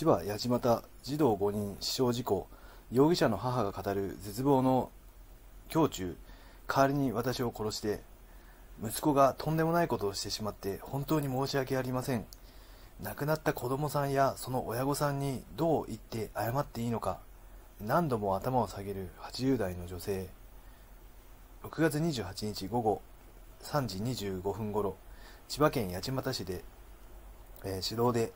千葉八街児童5人死傷事故容疑者の母が語る絶望の胸中代わりに私を殺して息子がとんでもないことをしてしまって本当に申し訳ありません。亡くなった子供さんやその親御さんにどう言って謝っていいのか何度も頭を下げる80代の女性。6月28日午後3時25分ごろ千葉県八街市で、えー、市道で、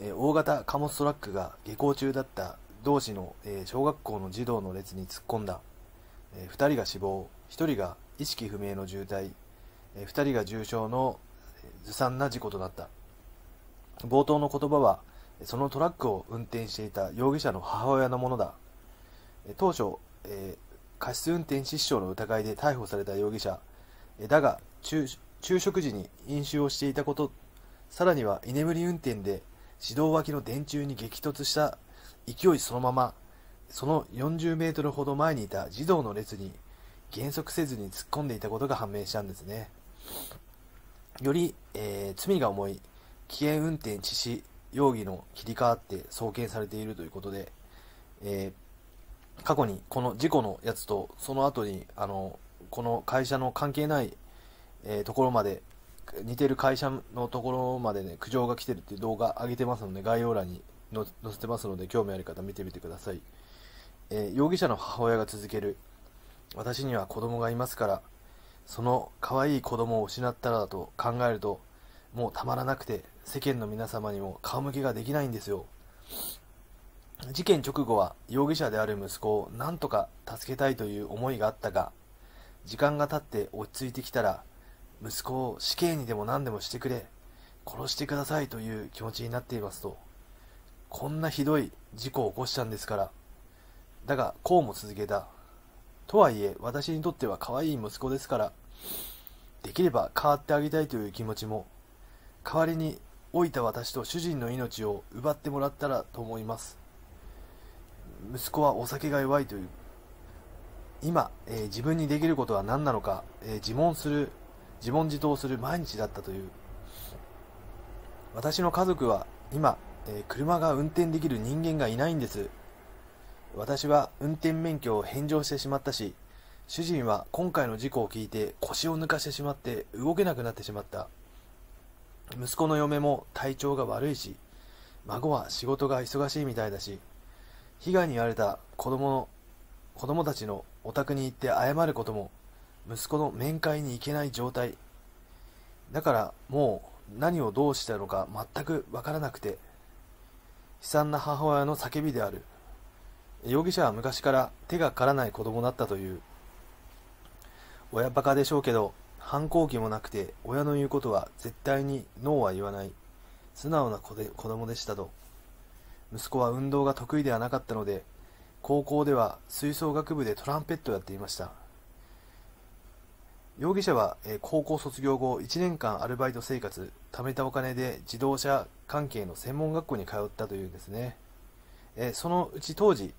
え、大型貨物トラックが下校中だった同市の、え、小学校の児童の列に突っ込んだ、え2人が死亡1人が意識不明の重体、え2人が重傷のずさんな事故となった。冒頭の言葉はそのトラックを運転していた容疑者の母親のものだ。当初、え、過失運転致死傷の疑いで逮捕された容疑者。だが昼食時に飲酒をしていたことさらには居眠り運転で指導脇の電柱に激突した勢いそのままその40メートルほど前にいた児童の列に減速せずに突っ込んでいたことが判明したんですね。より、えー、罪が重い危険運転致死容疑の切り替わって送検されているということで、えー過去にこの事故のやつとその後にあのこの会社の関係ない、えー、ところまで似てる会社のところまでね苦情が来てるっていう動画上げてますので概要欄に載せてますので興味ある方見てみてください、えー、容疑者の母親が続ける。私には子供がいますからその可愛い子供を失ったらだと考えるともうたまらなくて世間の皆様にも顔向けができないんですよ。事件直後は容疑者である息子を何とか助けたいという思いがあったが時間が経って落ち着いてきたら息子を死刑にでも何でもしてくれ殺してくださいという気持ちになっていますとこんなひどい事故を起こしたんですからだがこうも続けた。とはいえ私にとっては可愛い息子ですからできれば変わってあげたいという気持ちも代わりに老いた私と主人の命を奪ってもらったらと思います。息子はお酒が弱いという。今、えー、自分にできることは何なのか、えー、自問する自問自答する毎日だったという。私の家族は今、えー、車が運転できる人間がいないんです。私は運転免許を返上してしまったし主人は今回の事故を聞いて腰を抜かしてしまって動けなくなってしまった。息子の嫁も体調が悪いし孫は仕事が忙しいみたいだし被害に遭われた子供の子供たちのお宅に行って謝ることも息子の面会に行けない状態。だからもう何をどうしたのか全く分からなくて悲惨な母親の叫びである。容疑者は昔から手がからない子供だったという。親バカでしょうけど反抗期もなくて親の言うことは絶対にノーは言わない。素直な子で子供でしたと。息子は運動が得意ではなかったので高校では吹奏楽部でトランペットをやっていました。容疑者は高校卒業後1年間アルバイト生活貯めたお金で自動車関係の専門学校に通ったというんですね。そのうち当時、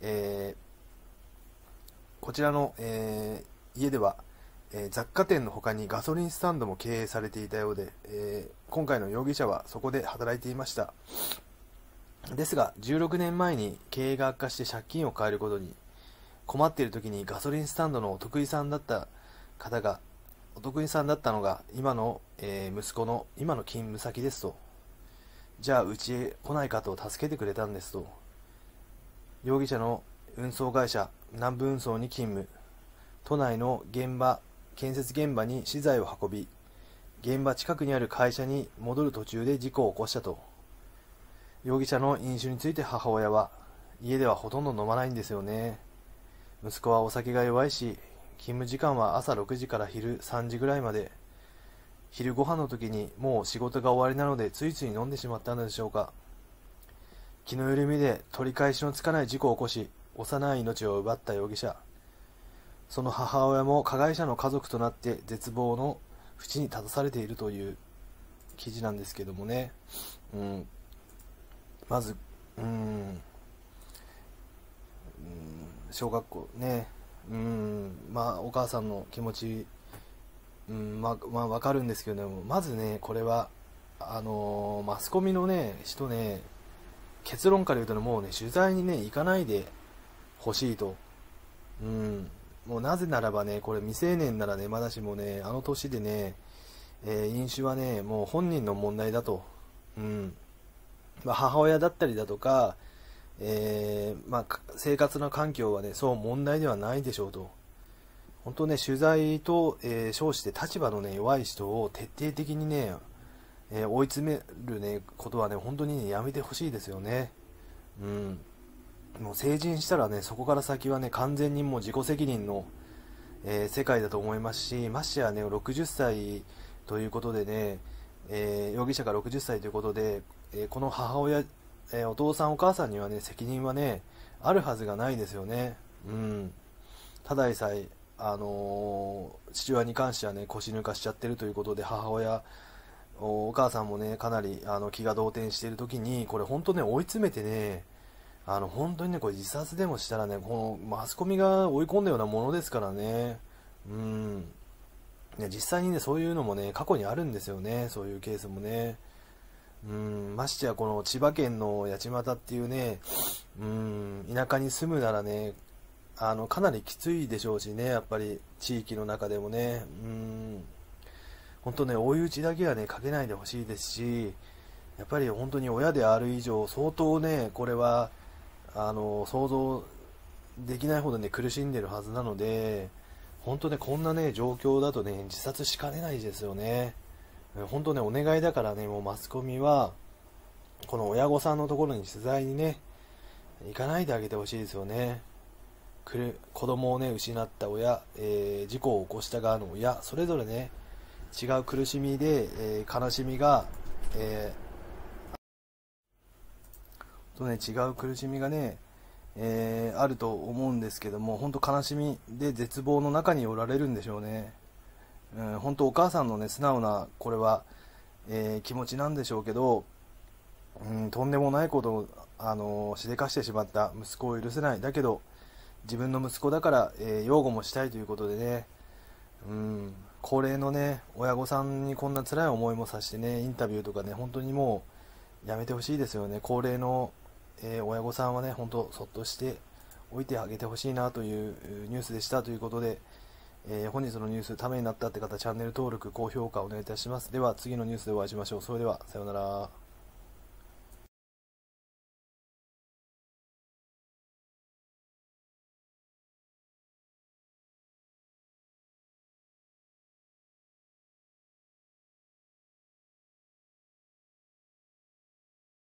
えー、こちらの、えー、家では、えー、雑貨店の他にガソリンスタンドも経営されていたようで、え今回の容疑者はそこで働いていました。ですが、16年前に経営が悪化して借金を変えることに困っている時にガソリンスタンドのお得意さんだった方が、お得意さんだったのが今の、えー、息子の今の勤務先ですと。じゃあうちへ来ないかと助けてくれたんですと。容疑者の運送会社南部運送に勤務。都内の現場、建設現場に資材を運び、現場近くにある会社に戻る途中で事故を起こしたと。容疑者の飲酒について母親は家ではほとんど飲まないんですよね息子はお酒が弱いし勤務時間は朝6時から昼3時ぐらいまで。昼ご飯の時にもう仕事が終わりなのでついつい飲んでしまったのでしょうか。気の緩みで取り返しのつかない事故を起こし幼い命を奪った容疑者。その母親も加害者の家族となって絶望の淵に立たされているという記事なんですけどもね、うん、まずうん。小学校ね。うんまあお母さんの気持ちうんまあ、まあ、分かるんですけどもまずねこれはあのー、マスコミのね人ね結論から言うとねもうね取材にね行かないでほしいと。うん。もうなぜならばねこれ未成年ならねまだしもねあの年でね、えー、飲酒はねもう本人の問題だと。うん。まあ、母親だったりだとか、えー、まあ、生活の環境はねそう問題ではないでしょうと本当ね取材と、えー、称して立場のね弱い人を徹底的にねえー、追い詰める、ね、ことはね本当に、ね、やめてほしいですよね。うん、もう成人したらねそこから先はね完全にもう自己責任の、え、世界だと思いますしましてやね60歳ということでね、え、容疑者が60歳ということで、えこの母親、えお父さんお母さんにはね責任はねあるはずがないですよね。うん、ただでさえあの父親に関してはね腰抜かしちゃってるということで母親お母さんもねかなりあの気が動転している時にこれ本当ね追い詰めてねあの本当にねこれ自殺でもしたらねこのマスコミが追い込んだようなものですからね。うん。ね実際にねそういうのもね過去にあるんですよね。そういうケースもね。うんましてやこの千葉県の八街っていうねうん田舎に住むならねあのかなりきついでしょうしねやっぱり地域の中でもねうん本当ね、追い打ちだけはね、かけないでほしいですし、やっぱり本当に親である以上、相当ね、これは、あの、想像できないほどね、苦しんでるはずなので、本当ね、こんなね、状況だとね、自殺しかねないですよね。本当ね、お願いだからね、もうマスコミは、この親御さんのところに取材にね、行かないであげてほしいですよね。子供をね、失った親、えー、事故を起こした側の親、それぞれね、違う苦しみで、えー、悲しみが、えー、とね、違う苦しみがね、えー、あると思うんですけども、本当悲しみで絶望の中におられるんでしょうね。うん、本当お母さんのね、素直な、これは、えー、気持ちなんでしょうけど、うん、とんでもないことを、あのしでかしてしまった息子を許せない。だけど、自分の息子だから、えー、養護もしたいということでね、うん、高齢のね、親御さんにこんな辛い思いもさせてね、インタビューとかね、本当にもうやめてほしいですよね。高齢の、えー、親御さんはね、本当そっとしておいてあげてほしいなというニュースでしたということで、えー、本日のニュースためになったって方、チャンネル登録、高評価お願いいたします。では次のニュースでお会いしましょう。それでは、さようなら。